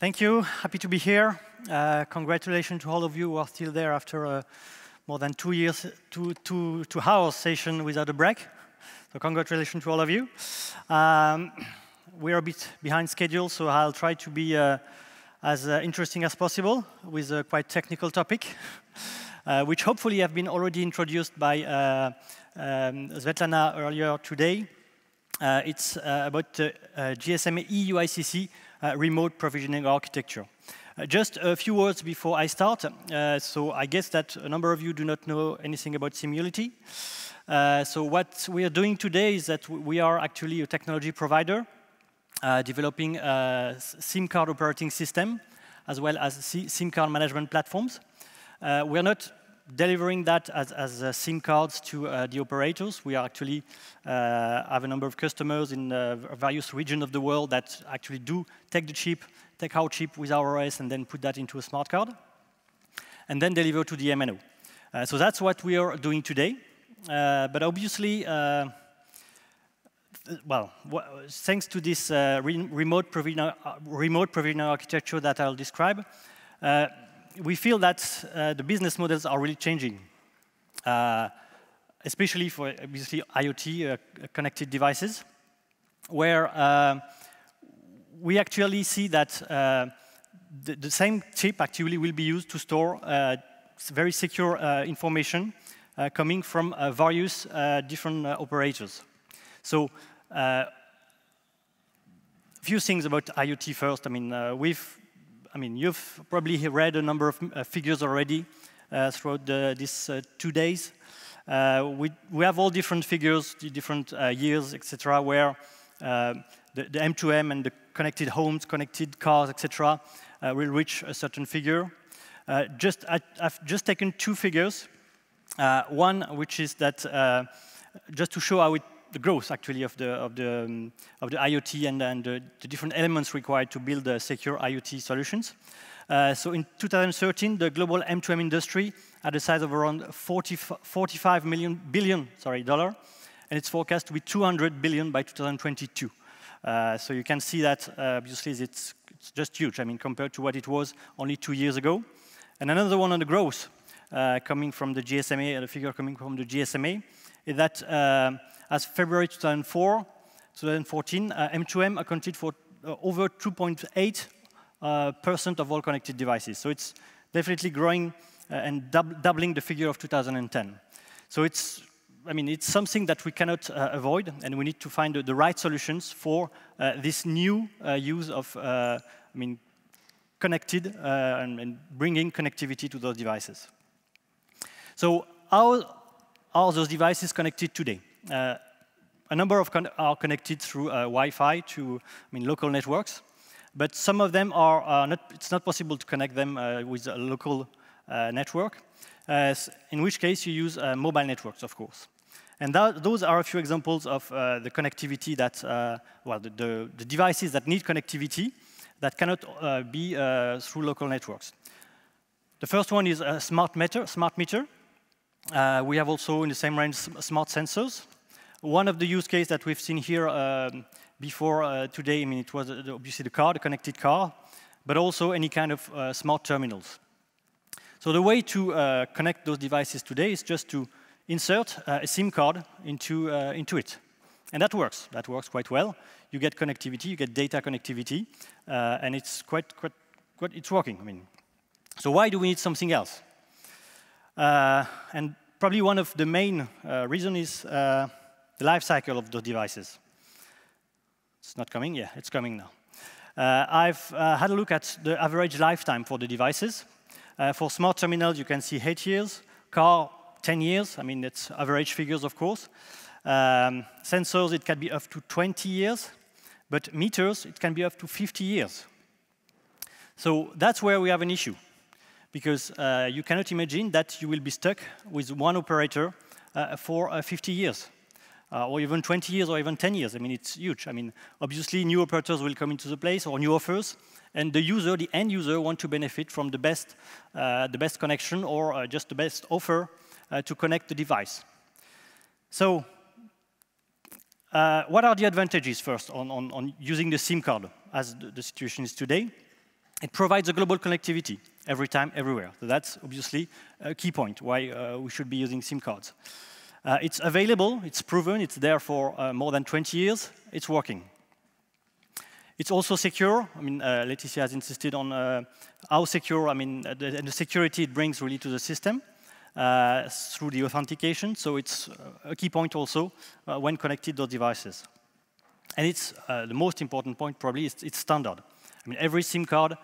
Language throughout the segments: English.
Thank you. Happy to be here. Uh, congratulations to all of you who are still there after uh, more than two years, two, two, two hours session without a break. So congratulations to all of you. Um, we're a bit behind schedule, so I'll try to be uh, as uh, interesting as possible with a quite technical topic, uh, which hopefully have been already introduced by uh, um, Svetlana earlier today. It's about GSMA EUICC Uh, remote provisioning architecture. Uh, just a few words before I start. Uh, so I guess that a number of you do not know anything about Simulity. so what we are doing today is that we are actually a technology provider uh, developing a SIM card operating system as well as SIM card management platforms. Uh, we're not delivering that as, as uh, SIM cards to uh, the operators. We are actually uh, have a number of customers in uh, various regions of the world that actually do take the chip, take our chip with our OS, and then put that into a smart card, and then deliver to the MNO. so that's what we are doing today. but obviously, well, thanks to this uh, re remote, provision, uh, remote provisioning architecture that I'll describe, uh, we feel that uh, the business models are really changing, uh, especially for obviously IoT uh, connected devices, where we actually see that the, the, same chip actually will be used to store very secure information coming from various different operators. So uh, few things about IoT first. I mean, uh, we've, I mean, you've probably read a number of uh, figures already uh, throughout the, these uh, two days. Uh, we, we have all different figures, different years, etc., where the, the, M2M and the connected homes, connected cars, etc., will reach a certain figure. just, I, have just taken two figures. one, which is that just to show how it the growth actually of the of the um, of the IoT and, and the, the, different elements required to build uh, secure IoT solutions. Uh, so in 2013, the global M2M industry had a size of around 40, 45 million billion sorry dollar, and it's forecast to be 200 billion by 2022. Uh, so you can see that uh, obviously it's, it's just huge. I mean compared to what it was only two years ago. And another one on the growth uh, coming from the GSMA, the figure coming from the GSMA, is that uh, as February 2004, 2014, uh, M2M accounted for uh, over 2.8 uh, percent of all connected devices. So it's definitely growing uh, and dub doubling the figure of 2010. So it's, I mean, it's something that we cannot uh, avoid, and we need to find the right solutions for uh, this new use of, I mean, connected and, and bringing connectivity to those devices. So how are those devices connected today? Uh, a number of con are connected through uh, Wi-Fi to I mean, local networks, but some of them are uh, not, it's not possible to connect them with a local network, in which case you use mobile networks, of course. And that, those are a few examples of uh, the connectivity that, uh, well, the, the, the, devices that need connectivity that cannot uh, be through local networks. The first one is a smart meter. Smart meter. we have also in the same range smart sensors. One of the use cases that we've seen here um, before uh, today, I mean, it was uh, obviously the car, the connected car, but also any kind of uh, smart terminals. So the way to uh, connect those devices today is just to insert uh, a SIM card into, uh, into it. And that works. That works quite well. You get connectivity, you get data connectivity, and it's quite, quite, quite, it's working. I mean, so why do we need something else? and probably one of the main reasons is the life cycle of those devices. It's not coming? Yeah, it's coming now. Uh, I've uh, had a look at the average lifetime for the devices. Uh, for smart terminals, you can see 8 years. Car, 10 years. I mean, it's average figures, of course. Um, sensors, it can be up to 20 years. But meters, it can be up to 50 years. So that's where we have an issue. Because uh, you cannot imagine that you will be stuck with one operator uh, for uh, 50 years uh, or even 20 years or even 10 years. I mean, it's huge. I mean, obviously, new operators will come into the place or new offers, and the user, the end user, want to benefit from the best, uh, the best connection or uh, just the best offer uh, to connect the device. So, uh, what are the advantages first on, on, on, using the SIM card as the, the situation is today? it provides a global connectivity every time, everywhere. So that's obviously a key point why uh, we should be using SIM cards. Uh, it's available, it's proven, it's there for uh, more than 20 years, it's working. It's also secure. I mean, uh, Laetitia has insisted on uh, how secure, I mean, uh, the, the, security it brings really to the system uh, through the authentication. So it's a key point also when connected those devices. And it's the most important point probably it's standard. I mean, every SIM card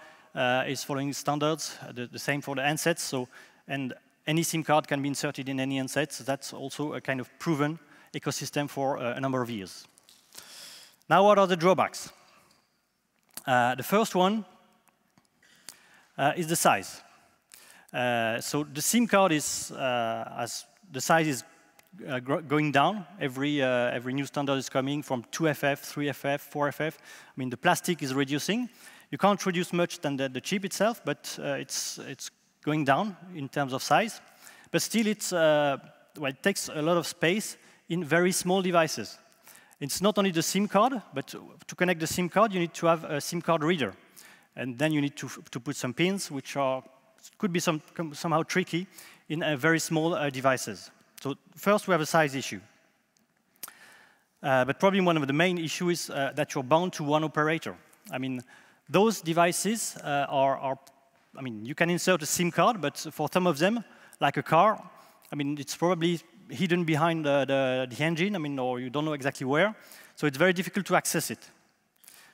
is following standards, the, the, same for the handsets. So, and any SIM card can be inserted in any handset. So that's also a kind of proven ecosystem for uh, a number of years. Now, what are the drawbacks? Uh, the first one uh, is the size. Uh, so the SIM card is, as the size is uh, going down. Every, uh, every new standard is coming from 2FF, 3FF, 4FF. I mean, the plastic is reducing. You can't reduce much than the, the chip itself, but uh, it's, it's going down in terms of size. But still, it's, uh, well, it takes a lot of space in very small devices. It's not only the SIM card, but to connect the SIM card, you need to have a SIM card reader. And then you need to, to put some pins, which are, could be some, somehow tricky in uh, very small uh, devices. So first, we have a size issue. Uh, but probably one of the main issues is uh, that you're bound to one operator. I mean, those devices uh, are, are, I mean, you can insert a SIM card, but for some of them, like a car, I mean, it's probably hidden behind the, the, the engine, I mean, or you don't know exactly where. So it's very difficult to access it.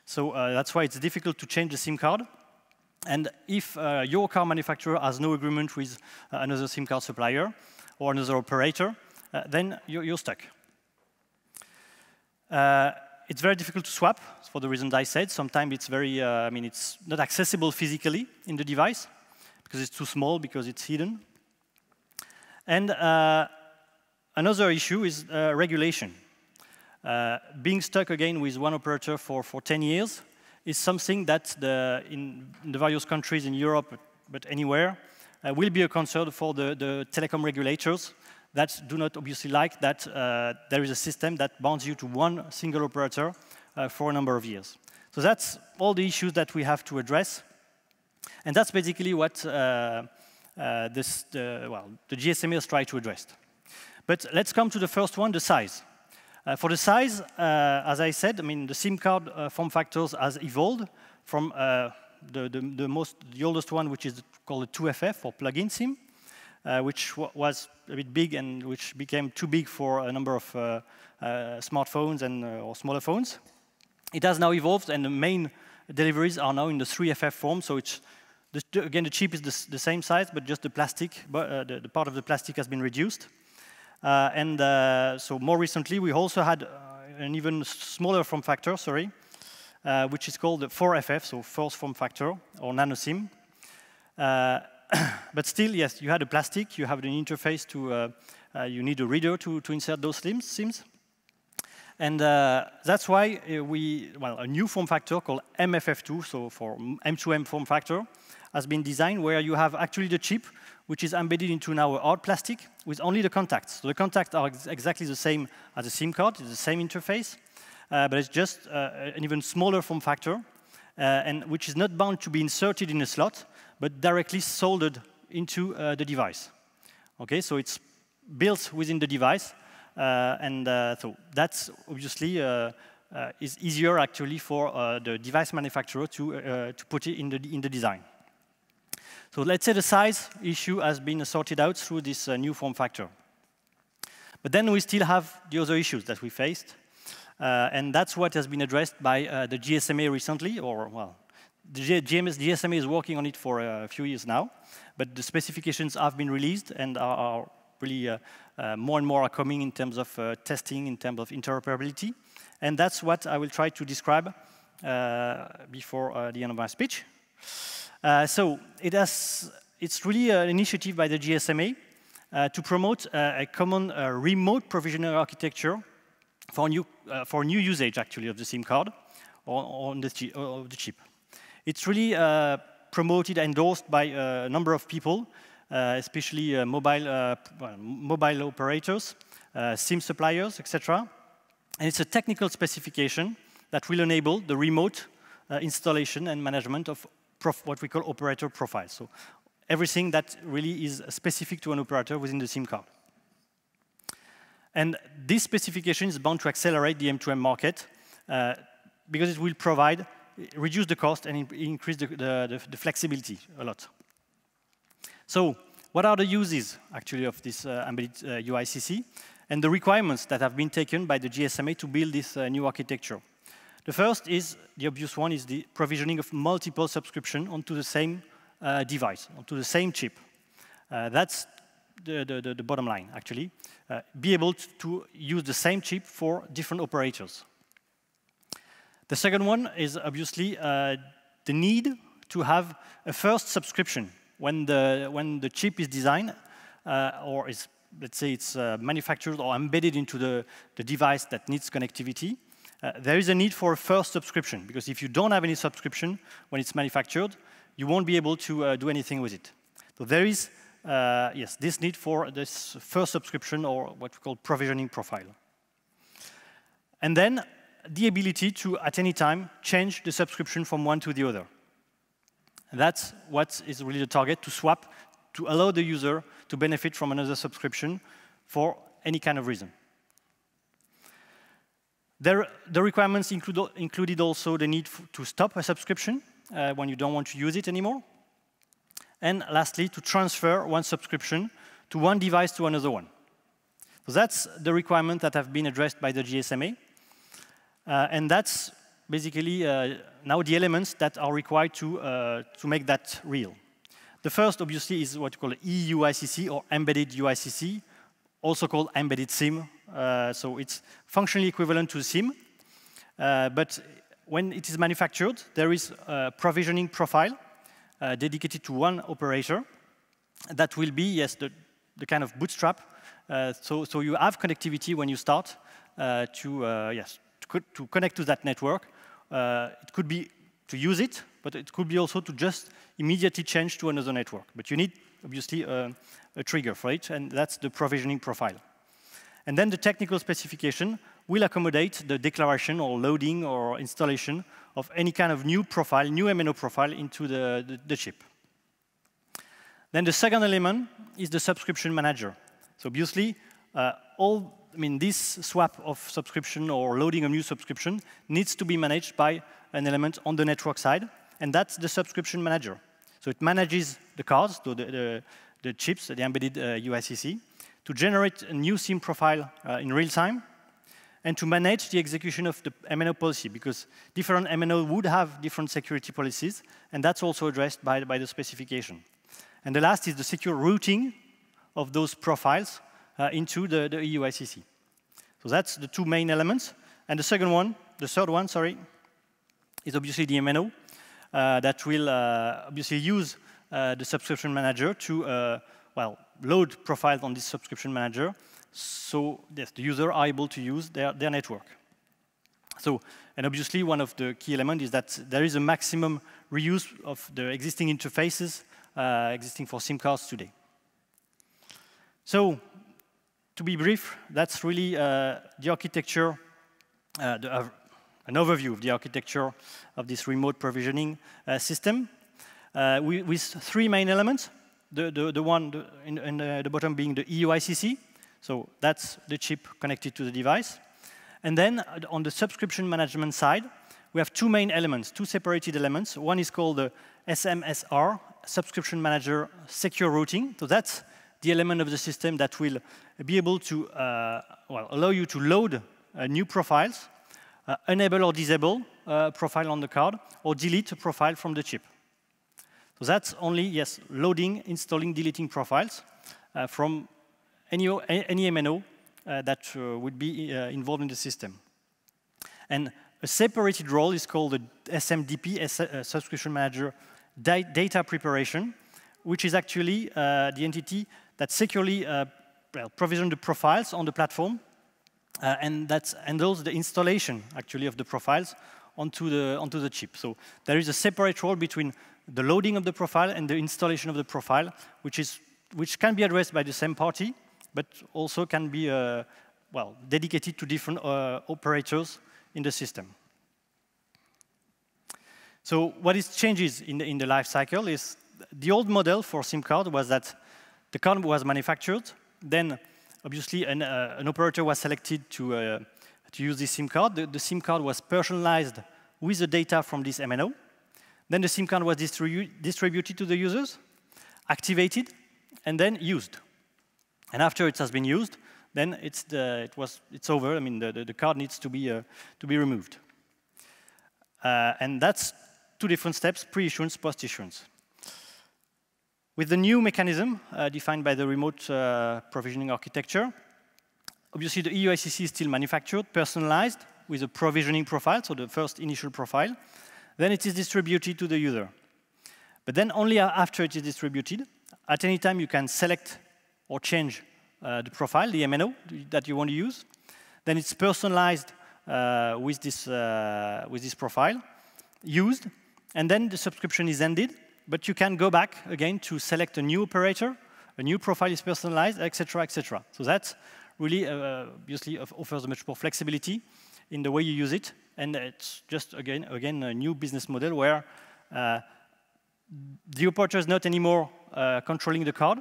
So uh, that's why it's difficult to change the SIM card. And if uh, your car manufacturer has no agreement with uh, another SIM card supplier or another operator, uh, then you're, you're stuck. It's very difficult to swap for the reasons I said. Sometimes it's very, uh, I mean, it's not accessible physically in the device because it's too small, because it's hidden. And uh, another issue is uh, regulation. Uh, being stuck again with one operator for, for 10 years is something that the, in the various countries in Europe, but, but anywhere, uh, will be a concern for the, the telecom regulators that do not obviously like that uh, there is a system that bonds you to one single operator uh, for a number of years. So that's all the issues that we have to address. And that's basically what uh, uh this, well, the GSMA has tried to address. But let's come to the first one, the size. Uh, for the size, uh, as I said, I mean, the SIM card form factors has evolved from the, the, the, most, the oldest one, which is called the 2FF, or plug-in SIM, uh, which was a bit big and which became too big for a number of uh, uh, smartphones and or smaller phones. It has now evolved, and the main deliveries are now in the 3FF form. So it's the, again the chip is the, the, same size, but just the plastic, but, the, the, part of the plastic has been reduced. and so more recently, we also had an even smaller form factor, sorry, uh, which is called the 4FF, so fourth form factor, or nano SIM. Uh, but still, yes, you had a plastic, you have an interface to, uh, uh, you need a reader to, to insert those SIMs. And uh, that's why we, well, a new form factor called MFF2, so for M2M form factor, has been designed where you have actually the chip, which is embedded into now a hard plastic with only the contacts. So the contacts are ex exactly the same as a SIM card, it's the same interface, uh, but it's just uh, an even smaller form factor, and which is not bound to be inserted in a slot, but directly soldered into uh, the device. Okay, so it's built within the device, uh, and uh, so that's obviously uh, uh, is easier actually for uh, the device manufacturer to to put it in the in the design. So let's say the size issue has been sorted out through this new form factor. But then we still have the other issues that we faced, and that's what has been addressed by the GSMA recently, or well, the GMS, GSMA is working on it for a few years now, but the specifications have been released and are, are really uh, uh, more and more are coming in terms of uh, testing, in terms of interoperability. And that's what I will try to describe uh, before uh, the end of my speech. Uh, so it has, it's really an initiative by the GSMA to promote a common remote provisioning architecture for new, for new usage, actually, of the SIM card or on the, of the chip. It's really uh, promoted, endorsed by a number of people, uh, especially uh, mobile, well, mobile operators, SIM suppliers, etc. And it's a technical specification that will enable the remote installation and management of what we call operator profiles. So everything that really is specific to an operator within the SIM card. And this specification is bound to accelerate the M2M market uh, because it will provide, reduce the cost and increase the, the, the, flexibility a lot. So what are the uses, actually, of this uh, embedded uh, UICC and the requirements that have been taken by the GSMA to build this uh, new architecture? The first is, the obvious one, is the provisioning of multiple subscription onto the same uh, device, onto the same chip. Uh, that's the, the, the, bottom line, actually. Uh, be able to use the same chip for different operators. The second one is obviously uh, the need to have a first subscription when the, when the chip is designed uh, or is, let's say it's uh, manufactured or embedded into the, the device that needs connectivity. Uh, there is a need for a first subscription because if you don't have any subscription when it's manufactured, you won't be able to do anything with it. So there is, uh, yes, this need for this first subscription or what we call provisioning profile. And then the ability to, at any time, change the subscription from one to the other. And that's what is really the target, to swap, to allow the user to benefit from another subscription for any kind of reason. There, the requirements include, included also the need to stop a subscription uh, when you don't want to use it anymore. And lastly, to transfer one subscription to one device to another one. So that's the requirement that have been addressed by the GSMA. Uh, and that's basically uh, now the elements that are required to, uh, to make that real. The first, obviously, is what you call EUICC or embedded UICC, also called embedded SIM uh, so it's functionally equivalent to SIM. Uh, but when it is manufactured, there is a provisioning profile uh, dedicated to one operator that will be, yes, the, the kind of bootstrap. Uh, so, so you have connectivity when you start uh, to, uh, yes, to, to, connect to that network. it could be to use it, but it could be also to just immediately change to another network. But you need, obviously, a trigger for it, and that's the provisioning profile. And then the technical specification will accommodate the declaration or loading or installation of any kind of new profile, new MNO profile into the, the, the chip. Then the second element is the subscription manager. So obviously, uh, all, I mean, this swap of subscription or loading a new subscription needs to be managed by an element on the network side, and that's the subscription manager. So it manages the cards, so the, the, the chips, the embedded uh, UICC, to generate a new SIM profile uh, in real time, and to manage the execution of the MNO policy, because different MNO would have different security policies, and that's also addressed by, by the specification. And the last is the secure routing of those profiles uh, into the, the EUICC. So that's the two main elements. And the second one, the third one, sorry, is obviously the MNO uh, that will uh, obviously use uh, the subscription manager to, uh, well, load profiles on this subscription manager so the user are able to use their, their network. So, and obviously one of the key elements is that there is a maximum reuse of the existing interfaces uh, existing for SIM cards today. So, to be brief, that's really uh, the architecture, uh, the, uh, an overview of the architecture of this remote provisioning uh, system uh, with three main elements the, the, the one in, in the bottom being the EUICC. So that's the chip connected to the device. And then uh, on the subscription management side, we have two main elements, two separated elements. One is called the SMSR, Subscription Manager Secure Routing. So that's the element of the system that will be able to uh, well, allow you to load uh, new profiles, uh, enable or disable a uh, profile on the card, or delete a profile from the chip. So that's only, yes, loading, installing, deleting profiles uh, from any, any MNO uh, that uh, would be uh, involved in the system. And a separated role is called the SMDP, uh, Subscription Manager Data Preparation, which is actually uh, the entity that securely well, provisions the profiles on the platform, and that handles the installation, actually, of the profiles onto the, onto the chip. So there is a separate role between the loading of the profile and the installation of the profile, which, is, which can be addressed by the same party, but also can be, uh, well, dedicated to different uh, operators in the system. So what is changes in the, in the life cycle is the old model for SIM card was that the card was manufactured, then obviously an, uh, an operator was selected to, uh, to use this SIM card. The, the, SIM card was personalized with the data from this MNO. Then the SIM card was distribu distributed to the users, activated, and then used. And after it has been used, then it's, the, it was, it's over. I mean, the, the, the card needs to be, uh, to be removed. Uh, and that's two different steps, pre-issuance, post-issuance. With the new mechanism uh, defined by the remote uh, provisioning architecture, obviously the EUICC is still manufactured, personalized, with a provisioning profile, so the first initial profile. Then it is distributed to the user. But then only after it is distributed, at any time you can select or change uh, the profile, the MNO that you want to use. Then it's personalized uh, with, this, uh, with this profile, used, and then the subscription is ended, but you can go back again to select a new operator, a new profile is personalized, etc., etc. So that really uh, obviously offers much more flexibility in the way you use it, and it's just again again a new business model where uh, the operator is not anymore uh, controlling the card.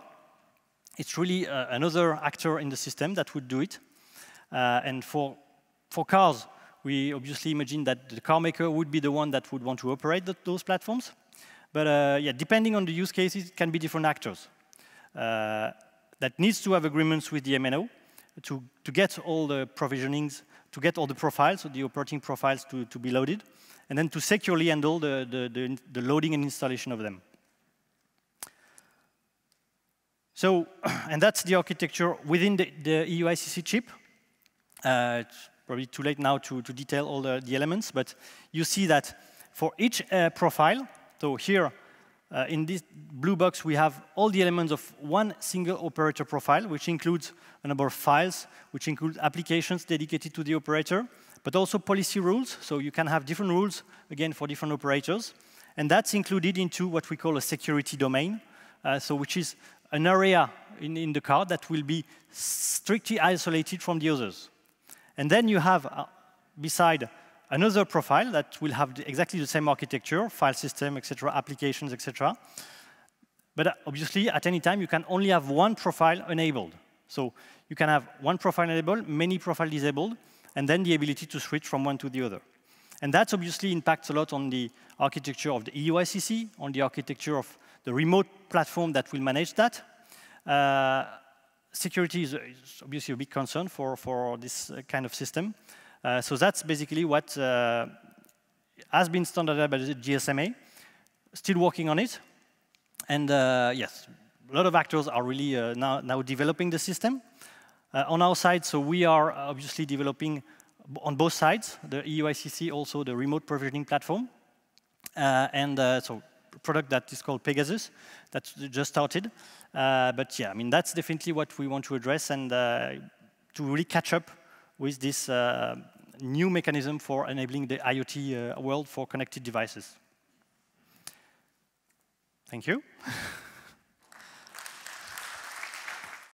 It's really uh, another actor in the system that would do it. Uh, and for for cars, we obviously imagine that the car maker would be the one that would want to operate the, those platforms. But uh, yeah, depending on the use cases, it can be different actors. Uh, that needs to have agreements with the MNO to, to get all the provisionings, to get all the profiles, so the operating profiles to, to be loaded, and then to securely handle the, the, the, the loading and installation of them. So, and that's the architecture within the, the EUICC chip. Uh, it's probably too late now to, to detail all the, the, elements, but you see that for each uh, profile, so here uh, in this blue box, we have all the elements of one single operator profile, which includes a number of files, which include applications dedicated to the operator, but also policy rules. So you can have different rules, again, for different operators. And that's included into what we call a security domain, uh, so which is an area in, in, the card that will be strictly isolated from the others. And then you have, uh, beside another profile that will have exactly the same architecture, file system, etc., applications, etc. But uh, obviously, at any time, you can only have one profile enabled. So you can have one profile enabled, many profile disabled, and then the ability to switch from one to the other. And that obviously impacts a lot on the architecture of the EUICC, on the architecture of the remote platform that will manage that. Uh, security is, is, obviously a big concern for, for this uh, kind of system. Uh, so that's basically what uh, has been standardized by the GSMA, still working on it. And uh, yes, a lot of actors are really now, now developing the system. on our side, so we are obviously developing on both sides, the EUICC, also the remote provisioning platform. and so product that is called Pegasus that just started. Uh, but yeah, I mean, that's definitely what we want to address and uh, to really catch up with this uh, new mechanism for enabling the IoT uh, world for connected devices. Thank you.